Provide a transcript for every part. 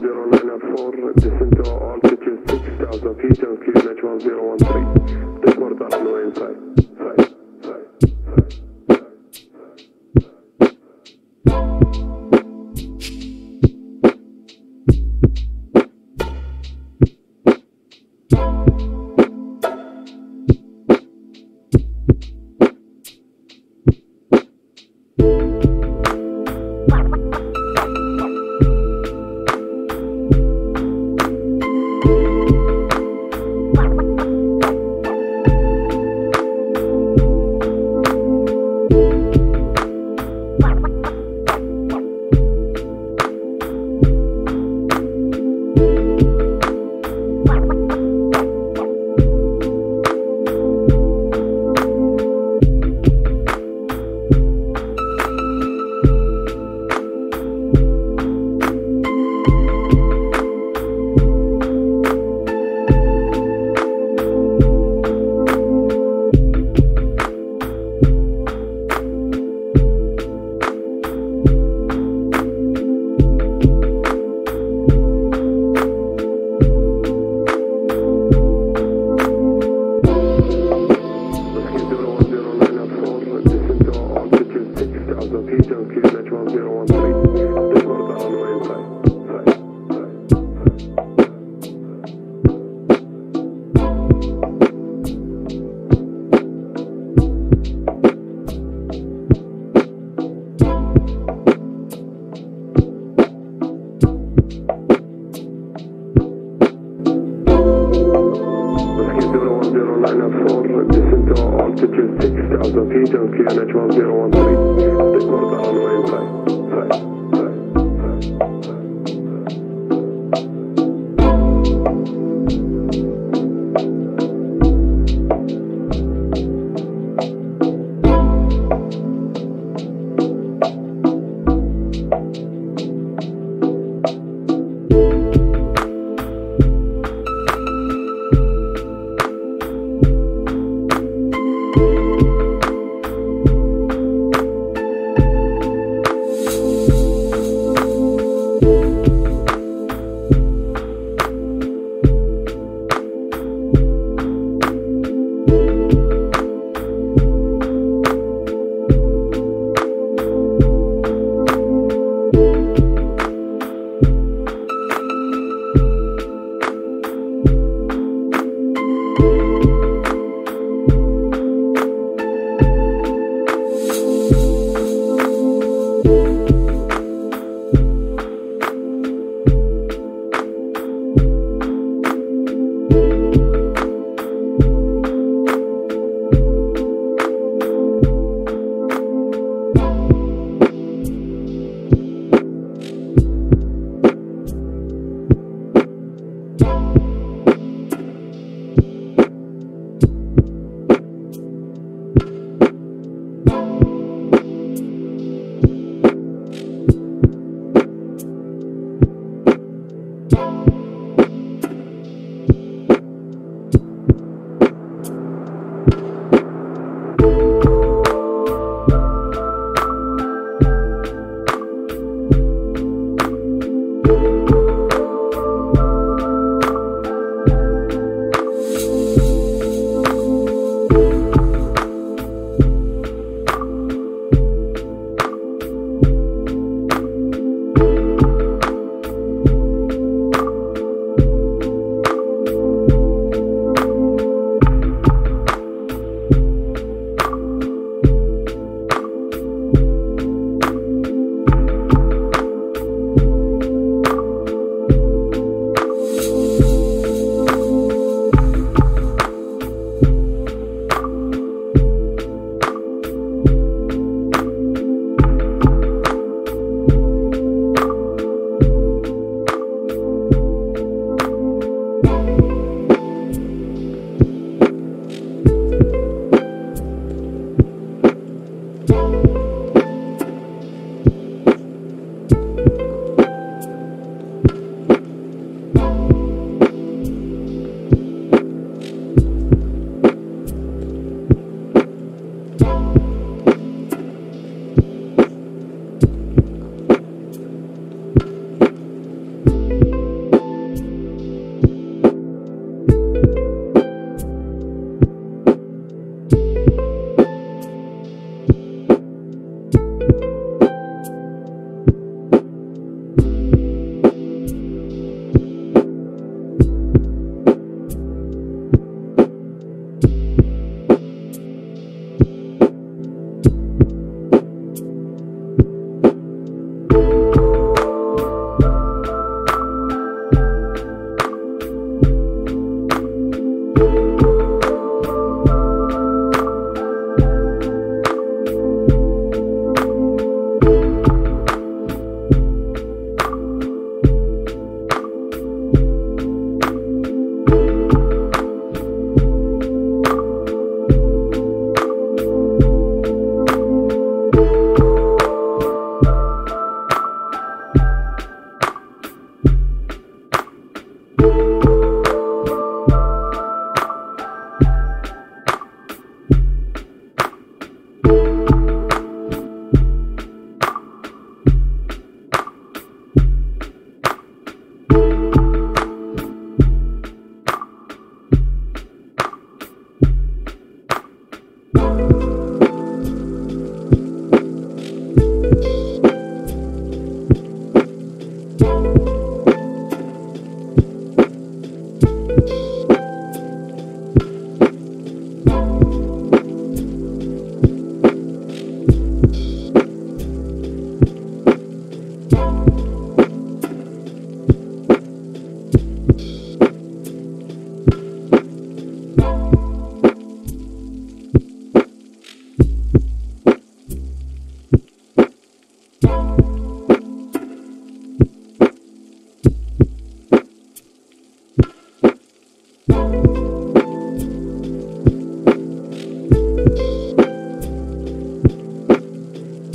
094, descend to altitude 6000 feet and QNH 1013.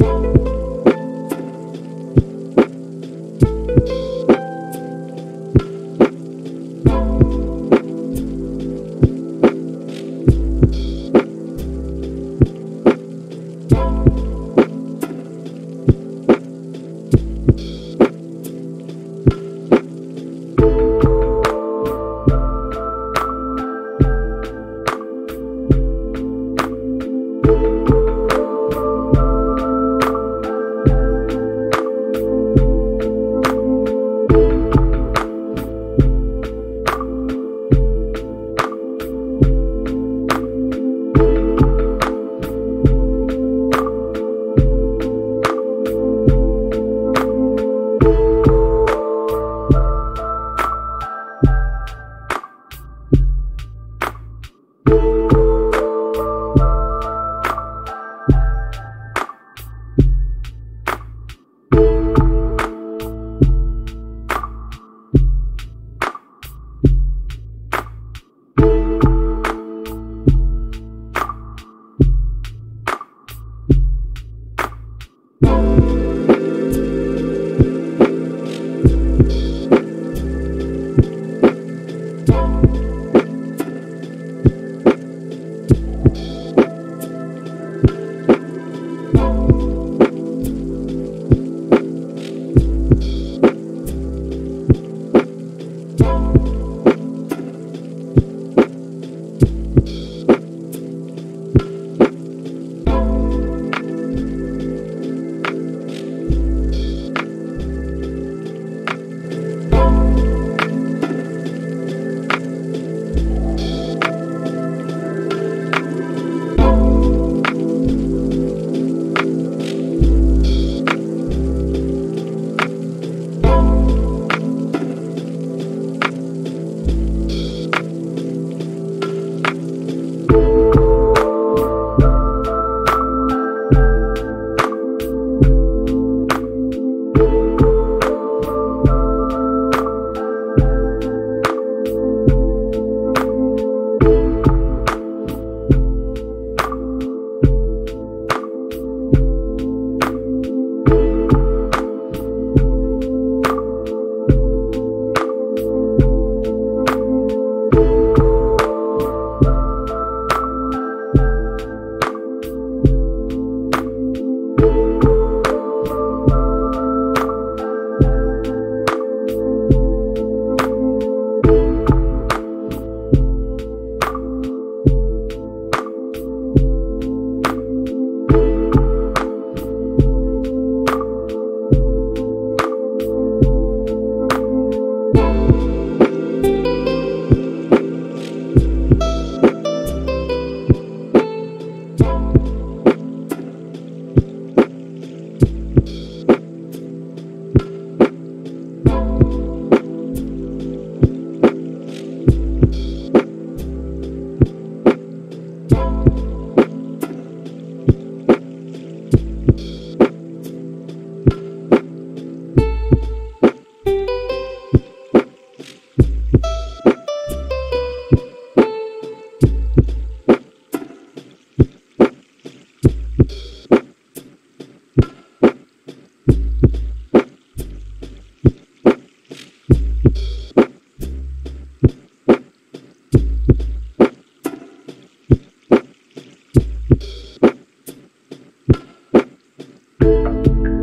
Thank Música